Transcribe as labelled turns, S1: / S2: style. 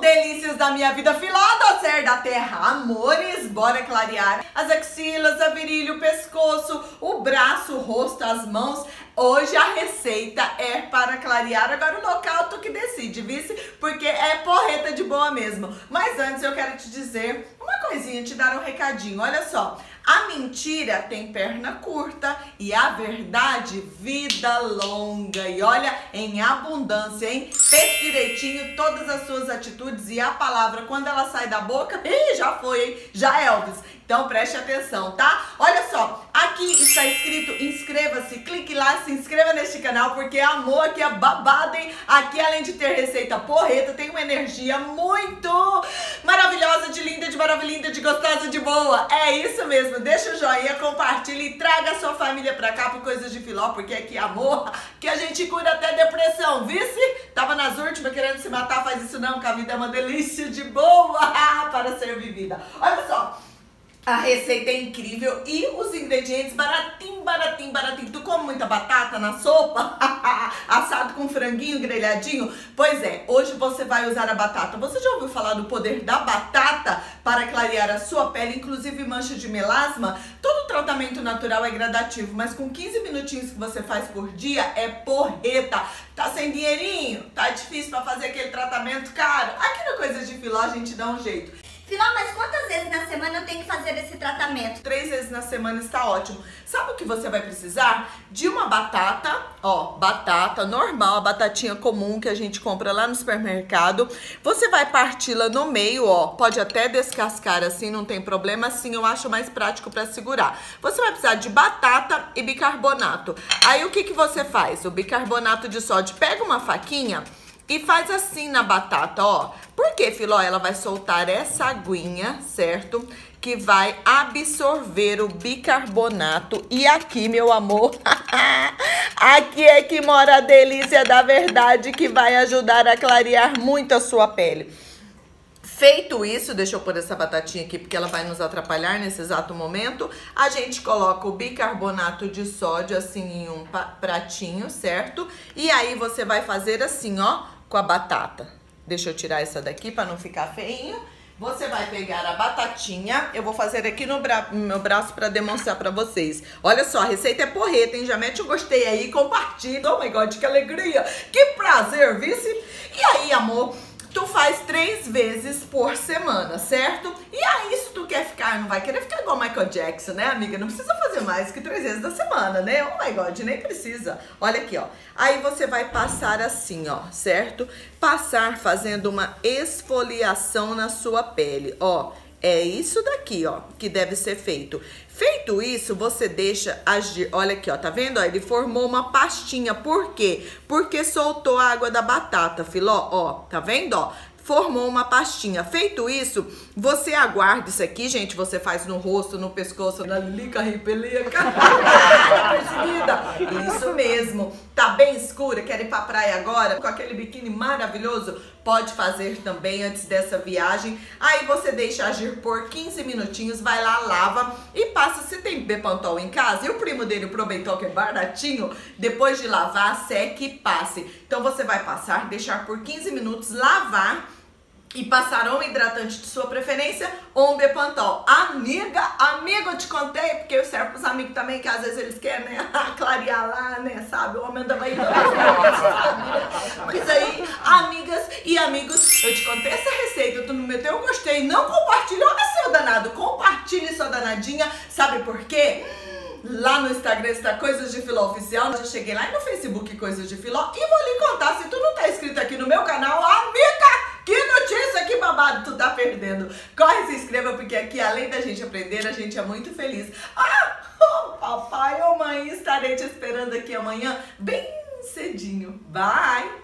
S1: Delícias da minha vida, filó ser da terra, amores, bora clarear as axilas, a virilha, o pescoço, o braço, o rosto, as mãos. Hoje a receita é para clarear, agora o local tu que decide, vice? Porque é porreta de boa mesmo. Mas antes eu quero te dizer uma coisinha, te dar um recadinho, olha só. A mentira tem perna curta e a verdade vida longa. E olha, em abundância, hein? Pense direitinho todas as suas atitudes e a palavra, quando ela sai da boca, ih, já foi, hein? Já Elvis. Então preste atenção, tá? Olha só, aqui está escrito inscreva-se, clique lá, se inscreva neste canal, porque amor aqui é babado, hein? Aqui além de ter receita porreta, tem uma energia muito maravilhosa, de linda, de maravilhosa, de gostosa, de boa. É isso mesmo, deixa o joinha, compartilha e traga a sua família pra cá por Coisas de Filó, porque aqui é amor, que a gente cura até depressão, vice? Tava nas últimas querendo se matar, faz isso não, que a vida é uma delícia de boa para ser vivida. Olha só, a receita é incrível e os ingredientes baratinho, baratinho, baratinho. Tu come muita batata na sopa? Assado com franguinho grelhadinho? Pois é, hoje você vai usar a batata. Você já ouviu falar do poder da batata para clarear a sua pele, inclusive mancha de melasma? Todo tratamento natural é gradativo, mas com 15 minutinhos que você faz por dia é porreta. Tá sem dinheirinho? Tá difícil para fazer aquele tratamento caro? Aqui no Coisas de Filó a gente dá um jeito.
S2: Filó, mas quantas vezes na semana eu tenho que fazer esse tratamento?
S1: Três vezes na semana está ótimo. Sabe o que você vai precisar? De uma batata, ó, batata normal, a batatinha comum que a gente compra lá no supermercado. Você vai parti-la no meio, ó, pode até descascar assim, não tem problema, assim eu acho mais prático para segurar. Você vai precisar de batata e bicarbonato. Aí o que que você faz? O bicarbonato de sódio, pega uma faquinha e faz assim na batata, ó. Por que, Filó? Ela vai soltar essa aguinha, certo? Que vai absorver o bicarbonato. E aqui, meu amor, aqui é que mora a delícia da verdade que vai ajudar a clarear muito a sua pele. Feito isso, deixa eu pôr essa batatinha aqui porque ela vai nos atrapalhar nesse exato momento. A gente coloca o bicarbonato de sódio assim em um pratinho, certo? E aí você vai fazer assim, ó, com a batata. Deixa eu tirar essa daqui para não ficar feinho. Você vai pegar a batatinha, eu vou fazer aqui no, bra meu braço para demonstrar para vocês. Olha só, a receita é porreta, hein? Já mete o gostei aí, compartilha. Oh my God, que alegria, que prazer, vice. E aí, amor, tu faz três vezes por semana, certo? E aí, não vai querer ficar igual Michael Jackson, né, amiga? Não precisa fazer mais que três vezes da semana, né? Oh my God, nem precisa. Olha aqui, ó. Aí você vai passar assim, ó, certo? Passar fazendo uma esfoliação na sua pele, ó. É isso daqui, ó, que deve ser feito. Feito isso, você deixa agir. Olha aqui, ó, tá vendo? Ele formou uma pastinha. Por quê? Porque soltou a água da batata, filó. Ó, tá vendo? Ó, formou uma pastinha. Feito isso, você aguarda isso aqui, gente. Você faz no rosto, no pescoço, na lica, ripelica. isso mesmo. Tá bem escura? Quer ir pra praia agora? Com aquele biquíni maravilhoso? Pode fazer também antes dessa viagem. Aí você deixa agir por 15 minutinhos, vai lá, lava e passa. Se tem Bepantol em casa e o primo dele, o Probental, que é baratinho, depois de lavar, seque e passe. Então você vai passar, deixar por 15 minutos, lavar e passar um hidratante de sua preferência ou um Bepantol. Amiga, amigo, eu te contei, porque eu servo pros amigos também, que às vezes eles querem, né, clarear lá, né, sabe, o homem da Bahia. Mas aí, amigas e amigos, eu te contei essa receita, tu não meteu, eu gostei, não compartilha, olha seu danado, compartilhe sua danadinha, sabe por quê? Lá no Instagram está Coisas de Filó Oficial. Eu cheguei lá e no Facebook Coisas de Filó e vou lhe contar, se tu não tá inscrito aqui no meu canal, amiga, que notícia, que babado tu tá perdendo. Corre, se inscreva, porque aqui, além da gente aprender, a gente é muito feliz. Ah, oh, papai ou oh, mãe, estarei te esperando aqui amanhã, bem cedinho. Bye!